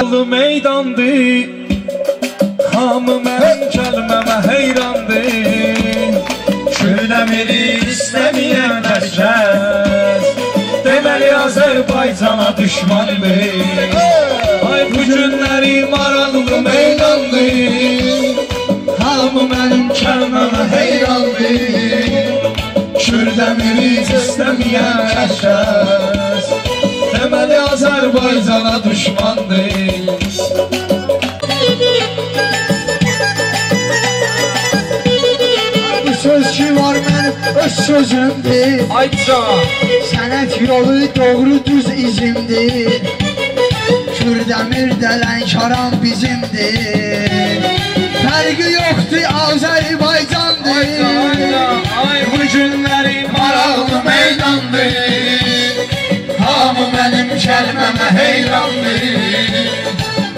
Yolu meydandı. Hamı mənim kəlməmə heyrandı. Kürdəmiri istəməyən hər kəs Deməli Azərbaycana düşmandır Ay bu günləri maraqlı meydandı. Hamı mənim kəlməmə heyrandı. Kürdəmiri istəməyən hər kəs Deməli Azərbaycana düşmandır Bu söz ki var benim öz sözümdür Ayça Sənət yolu doğru düz izimdir Kürdəmir dələnkaran bizimdir Fərqi yoxdur Azərbaycandır Ay kəlməmə heyrandır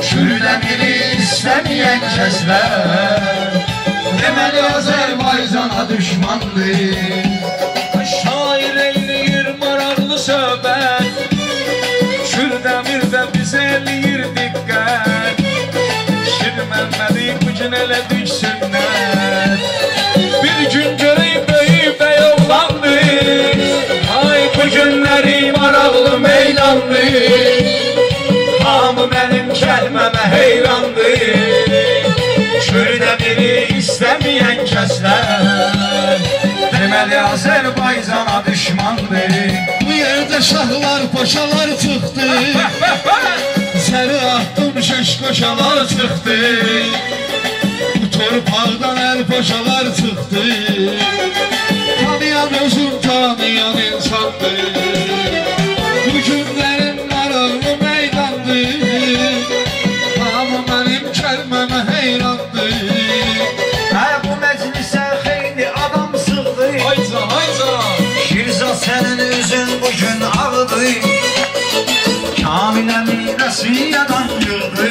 Kürdəmiri istəməyən kəslər Deməli Azərbaycana düşmandır Şair eləyir maraqlı söhbət Kürdəmirdə biz eləyir diqqət Şir Məmmədi bu gün elə düşsünlər istəməyən kəslər Deməli Azərbaycana düşmandır Bu yerdə şahlar, paşalar çıxdı Səri atdım şeş qoşalar çıxdı Bu torpaqdan əl paşalar çıxdı Tanıyan özün tanıyan insandır yıldı Kamile miresi yadan yıldı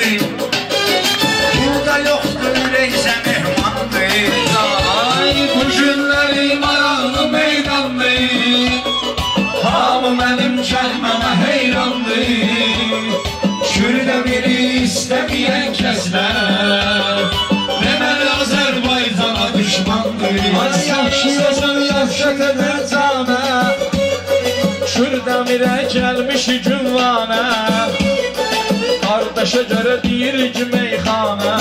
gəlmiş günvanə Qardaşa görə deyir ki meyxanə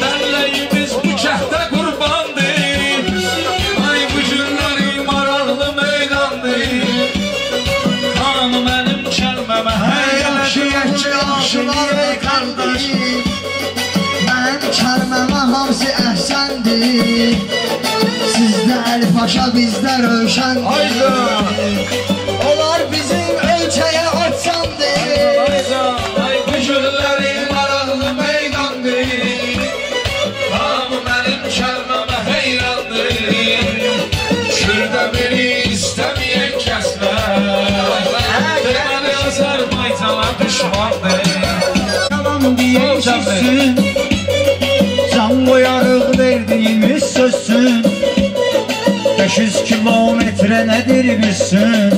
Dərləyimiz bu kəhtə qurbandır Ay bu günləri maraqlı meydandır Hamı mənim kəlməmə Yaxşı yaxşı yaxşılar ey qardaş Mənim kəlməmə hamısı əhsəndir Sizdə əl paşa bizdə rövşəndir Hayda 500 kilometre nedir bilsin?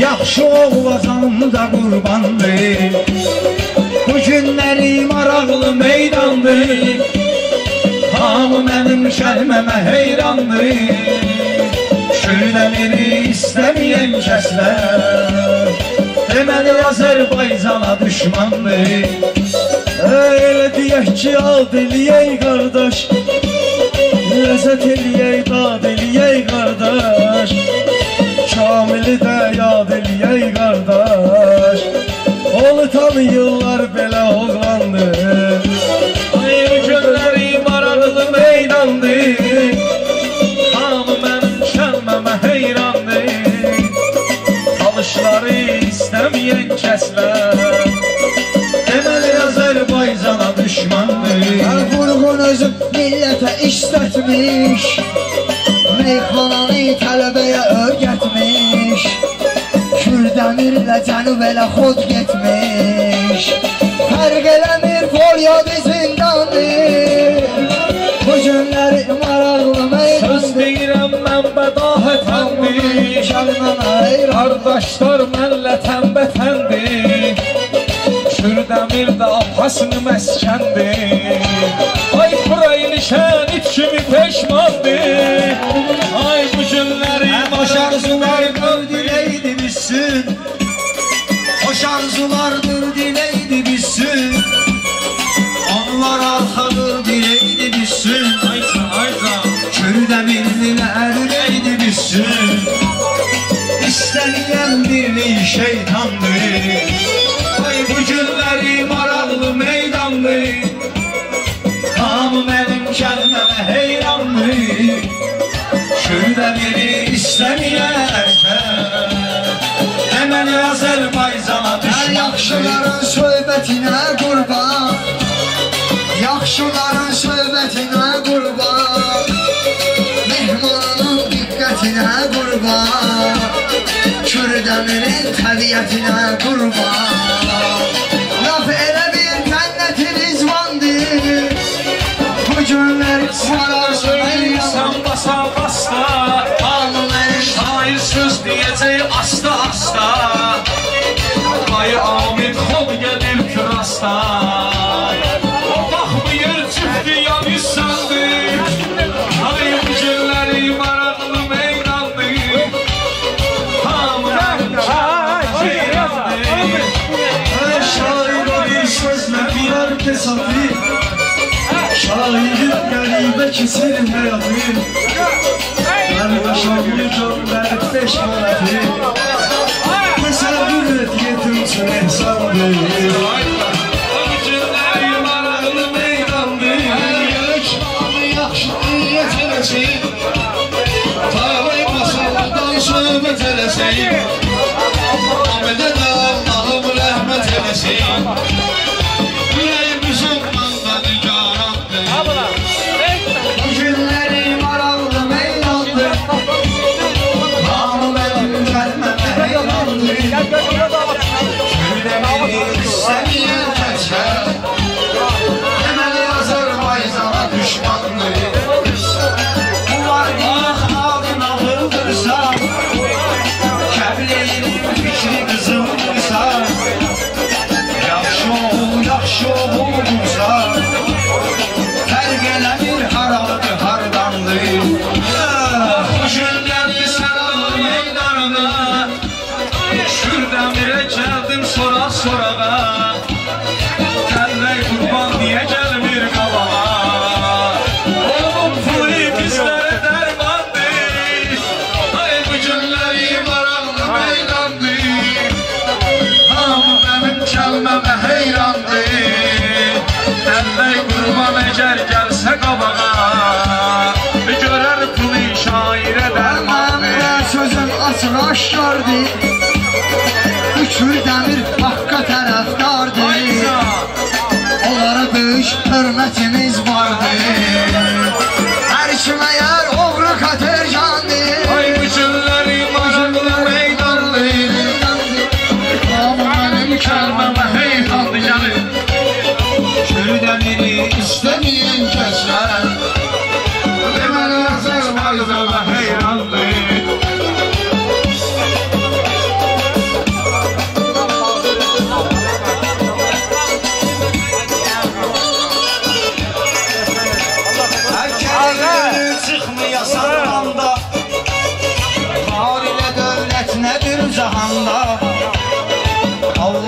Yaxşı oğlazan da qurbandır Bu günləri maraqlı meydandır. Hamı mənim kəlməmə heyrandır. Şöydəmiri istəməyən kəslər. Deməli Azərbaycana düşmandır. Elə deyək ki, ad eləyək qardaş Ləzzət eləyək, dad eləyək qardaş Kamili də yad eləyək işlətmiş Meyxananı tələbəyə öyrətmiş Kürdəmirlə cənub elə xod getmiş. Fərq eləmir Polyad zindandır Bu günləri maraqlı Söz meydandır deyirəm mən bədahətəndir Qardaşlar mənlə tənbətəndir. Kürdəmirdə apasını məskəndir bitsin İstemeyen birliği şeytandır Ay bu günleri maraqlı meydandır Hamı benim kəlməmə heyrandır Körüde biri istemeyen Hemen Azerbaycan'a düşman Yaxşıların söhbətinə qurban Yaxşıların söhbətinə Kürdəmirin təbiətinə qurban Laf elə bir cənnəti rizvandır. Bu günlər sarar bilar kesafi Şairin qəribə kesir həyatı Qardaşam yıkanlar beş manatı Təsəvvür et yetim üçün ehsandır Bu günləri maraqlı meydandır Yaxşı başlardı Üçlü dəmir haqqa tərəfdardı Onlara döyüş hörmət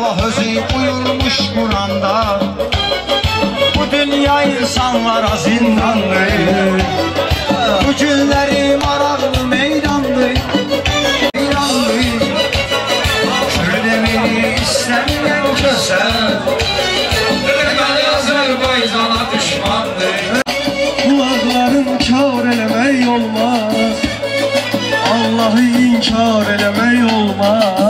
Özü buyurmuş Kur'an'da. Bu dünya insanlara zindandır. Bu günleri maraqlı meydandır. Meydandır. Kürdemiri istemeyen köser Deməli Azərbaycana düşmandır. Kulakların eləmək olmaz Allah'ı inkar eləmək olmaz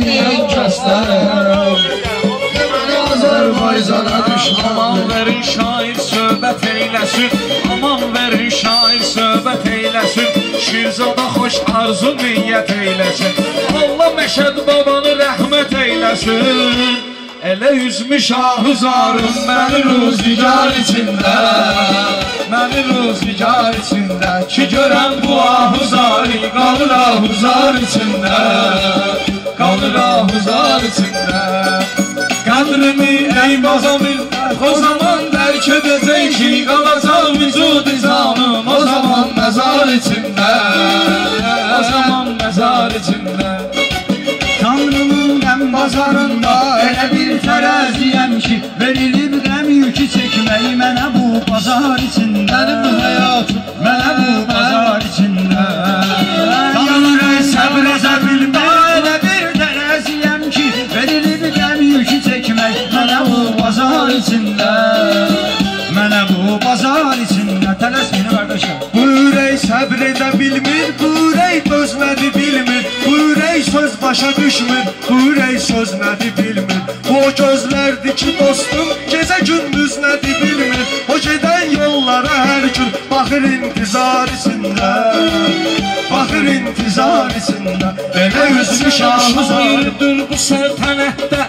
istəməyən kəslər Azərbaycana Aman düşmandır verin şair söhbət eyləsin Aman verin şair söhbət eyləsin Şirzada xoş arzu niyyət eyləsin Allah Məşəd babanı rəhmət eyləsin Elə üzmüş ahuzarım məni ruzigar içində Məni ruzigar içində Ki görəm bu ahuzari qalır ahuzar içində Qalır ahuzar içində Qədrini ey bazamil O zaman dərk edəcək ki Qalacaq vücud izamım O zaman məzar içində O zaman məzar içində Tanrımın qəm bazarında Elə bir tərəziyəm ki Verilib qəm yükü çəkmək Mənə bu bazar içində Mənim başa düşmür, bu ürək söz nədi bilmir. O gözlərdi ki dostum, gecə gündüz nədi bilmir. O gedən yollara hər gün baxır intizar içində. Baxır intizar içində. Belə üzmüş ahuzardır bu səltənətdə